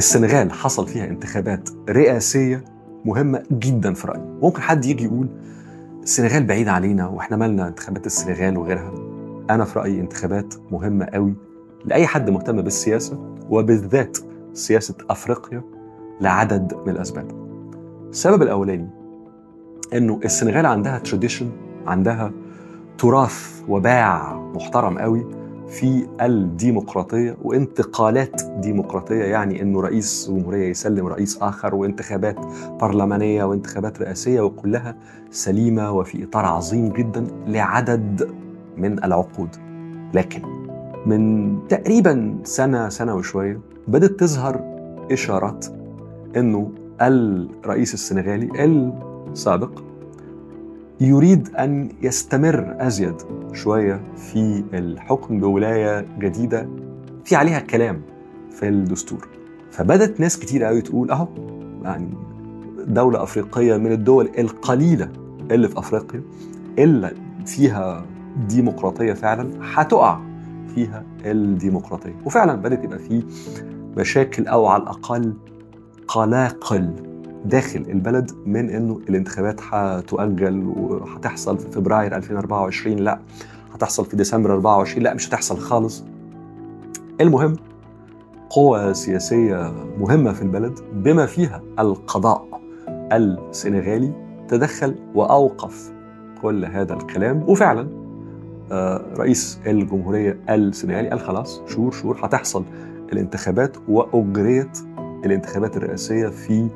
السنغال حصل فيها انتخابات رئاسية مهمة جدا في رأيي. ممكن حد يجي يقول السنغال بعيد علينا وإحنا مالنا انتخابات السنغال وغيرها. أنا في رأيي انتخابات مهمة قوي لأي حد مهتم بالسياسة وبالذات سياسة أفريقيا لعدد من الأسباب. السبب الأولاني إنه السنغال عندها تراديشن عندها تراث وباع محترم قوي في الديمقراطية وانتقالات ديمقراطية يعني أنه رئيس جمهورية يسلم رئيس آخر وانتخابات برلمانية وانتخابات رئاسية وكلها سليمة وفي إطار عظيم جدا لعدد من العقود. لكن من تقريبا سنة سنة وشوية بدأت تظهر إشارات أنه الرئيس السنغالي السابق يريد أن يستمر أزيد شوية في الحكم بولاية جديدة في عليها كلام في الدستور. فبدت ناس كتير قوي تقول أهو يعني دولة أفريقية من الدول القليلة اللي في أفريقيا اللي فيها ديمقراطية فعلا هتقع فيها الديمقراطية. وفعلا بدأت يبقى في مشاكل أو على الأقل قلاقل داخل البلد من إنه الانتخابات هتؤجل وهتحصل في فبراير 2024 لا هتحصل في ديسمبر 24 لا مش هتحصل خالص. المهم قوة سياسية مهمة في البلد بما فيها القضاء السنغالي تدخل وأوقف كل هذا الكلام. وفعلا رئيس الجمهورية السنغالي قال خلاص شهور شهور هتحصل الانتخابات وأجريت الانتخابات الرئاسية في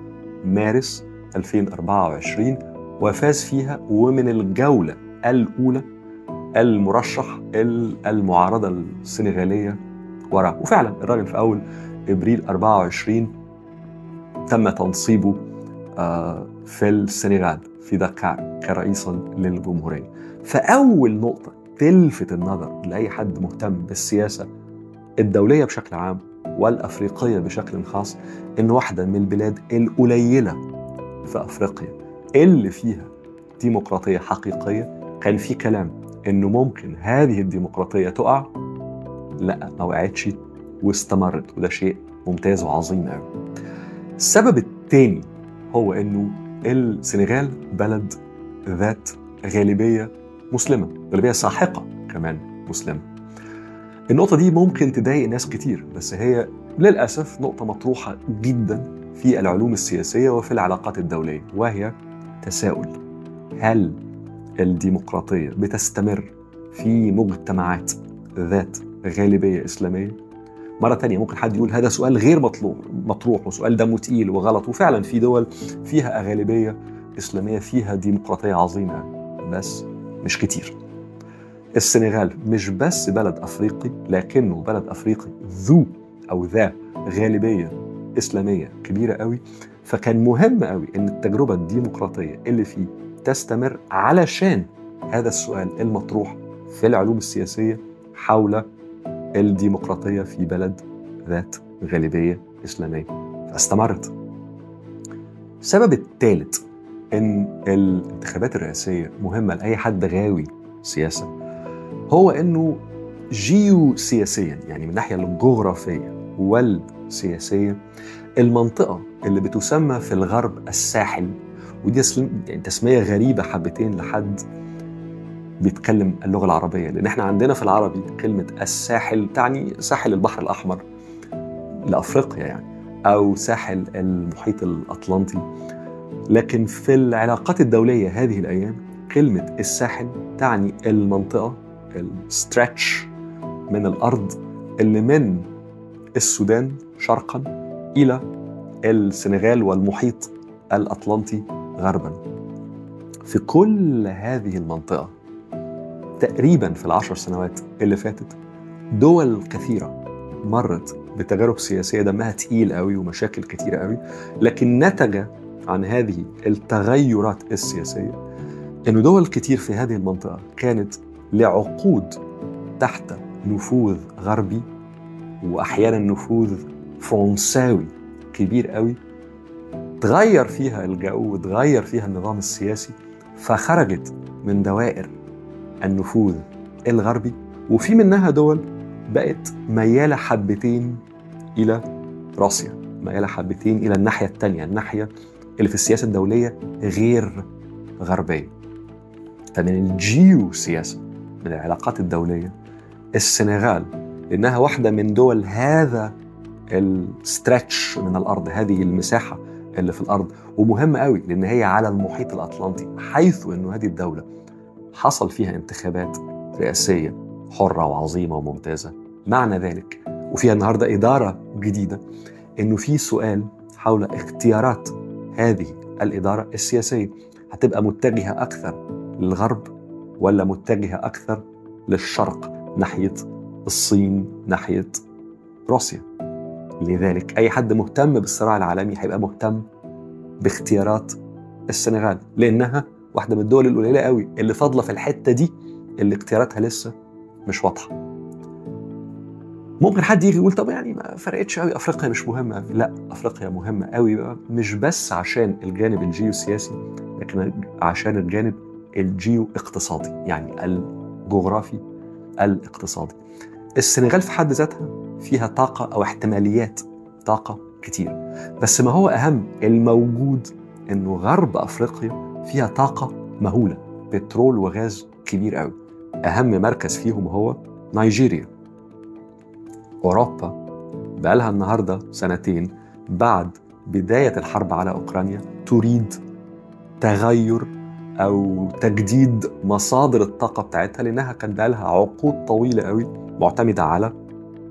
مارس 2024 وفاز فيها ومن الجولة الأولى المرشح المعارضة السنغالية وراه وفعلا الراجل في أول إبريل 24 تم تنصيبه في السنغال في دكار كرئيسا للجمهورية. فأول نقطة تلفت النظر لأي حد مهتم بالسياسة الدولية بشكل عام والأفريقية بشكل خاص إن واحدة من البلاد القليلة في أفريقيا اللي فيها ديمقراطية حقيقية كان في كلام إنه ممكن هذه الديمقراطية تقع؟ لا ما وقعتش واستمرت وده شيء ممتاز وعظيم قوي السبب الثاني هو إنه السنغال بلد ذات غالبية مسلمة غالبية ساحقة كمان مسلمة. النقطة دي ممكن تضايق ناس كتير بس هي للأسف نقطة مطروحة جدا في العلوم السياسية وفي العلاقات الدولية وهي تساؤل هل الديمقراطية بتستمر في مجتمعات ذات غالبية إسلامية؟ مرة تانية ممكن حد يقول هذا سؤال غير مطلوب مطروح وسؤال دمه تقيل وغلط وفعلا في دول فيها غالبية إسلامية فيها ديمقراطية عظيمة بس مش كتير السنغال مش بس بلد أفريقي لكنه بلد أفريقي ذو أو ذا غالبية إسلامية كبيرة قوي. فكان مهم قوي إن التجربة الديمقراطية اللي فيه تستمر علشان هذا السؤال المطروح في العلوم السياسية حول الديمقراطية في بلد ذات غالبية إسلامية. فاستمرت. السبب الثالث إن الانتخابات الرئاسية مهمة لأي حد غاوي سياسة. هو إنه جيو سياسيا يعني من الناحيه الجغرافية والسياسية المنطقة اللي بتسمى في الغرب الساحل ودي يعني تسمية غريبة حبتين لحد بيتكلم اللغة العربية لأن إحنا عندنا في العربي كلمة الساحل تعني ساحل البحر الأحمر لأفريقيا يعني أو ساحل المحيط الأطلنطي. لكن في العلاقات الدولية هذه الأيام كلمة الساحل تعني المنطقة الستريتش من الأرض اللي من السودان شرقا إلى السنغال والمحيط الأطلنطي غربا. في كل هذه المنطقة تقريبا في العشر سنوات اللي فاتت دول كثيرة مرت بتجارب سياسية دمها تقيل قوي ومشاكل كتيرة قوي لكن نتج عن هذه التغيرات السياسية إنه دول كتير في هذه المنطقة كانت لعقود تحت نفوذ غربي وأحيانا نفوذ فرنساوي كبير قوي تغير فيها الجو وتغير فيها النظام السياسي فخرجت من دوائر النفوذ الغربي وفي منها دول بقت ميالة حبتين إلى روسيا مائله حبتين إلى الناحية الثانية الناحية اللي في السياسة الدولية غير غربية. فمن الجيو سياسة من العلاقات الدولية. السنغال لانها واحدة من دول هذا الستريتش من الأرض هذه المساحة اللي في الأرض. ومهمه قوي لأن هي على المحيط الأطلنطي حيث إنه هذه الدولة حصل فيها انتخابات رئاسية حرة وعظيمة وممتازة. معنى ذلك وفيها النهارده إدارة جديدة إنه في سؤال حول اختيارات هذه الإدارة السياسية. هتبقى متجهة أكثر للغرب ولا متجهه أكثر للشرق ناحية الصين ناحية روسيا. لذلك أي حد مهتم بالصراع العالمي هيبقى مهتم باختيارات السنغال لأنها واحدة من الدول القليلة قوي اللي فاضلة في الحتة دي اللي اختياراتها لسه مش واضحة. ممكن حد يجي يقول طب يعني ما فرقتش قوي أفريقيا مش مهمة؟ لا أفريقيا مهمة قوي بقى مش بس عشان الجانب الجيوسياسي لكن عشان الجانب الجيو اقتصادي يعني الجغرافي الاقتصادي. السنغال في حد ذاتها فيها طاقة أو احتماليات طاقة كتير بس ما هو أهم؟ الموجود إنه غرب أفريقيا فيها طاقة مهولة بترول وغاز كبير قوي أهم مركز فيهم هو نيجيريا. أوروبا بقالها النهارده سنتين بعد بداية الحرب على أوكرانيا تريد تغير أو تجديد مصادر الطاقة بتاعتها لأنها كان بقالها عقود طويلة قوي معتمدة على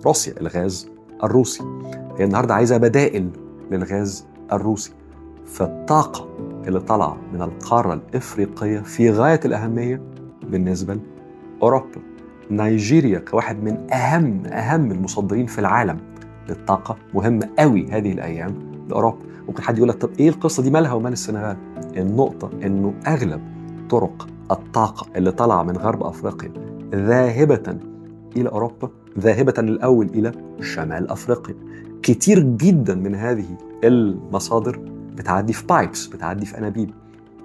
روسيا الغاز الروسي. هي النهارده عايزة بدائل للغاز الروسي. فالطاقة اللي طالعة من القارة الإفريقية في غاية الأهمية بالنسبة لأوروبا. نيجيريا كواحد من أهم أهم المصدرين في العالم للطاقة. مهمه قوي هذه الأيام. لاوروبا ممكن حد يقول لك طب إيه القصة دي؟ مالها ومال السنغال؟ النقطة إنه أغلب طرق الطاقة اللي طالعة من غرب أفريقيا ذاهبة إلى أوروبا ذاهبة الأول إلى شمال أفريقيا. كتير جدا من هذه المصادر بتعدي في pipes بتعدي في أنابيب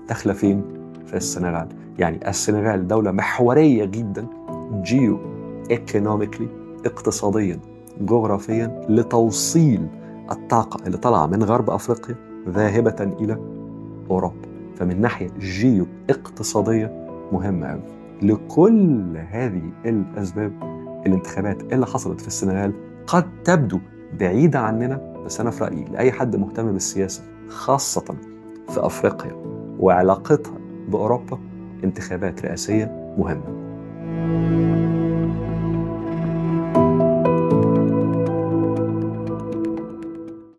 داخلة فين؟ في السنغال. يعني السنغال دولة محورية جدا geo-economically اقتصاديا جغرافيا لتوصيل الطاقة اللي طالعة من غرب أفريقيا ذاهبة إلى أوروبا. فمن ناحية جيو اقتصادية مهمة أوي. لكل هذه الأسباب الانتخابات اللي حصلت في السنغال قد تبدو بعيدة عننا بس أنا في رأيي لأي حد مهتم بالسياسة خاصة في أفريقيا وعلاقتها بأوروبا انتخابات رئاسية مهمة.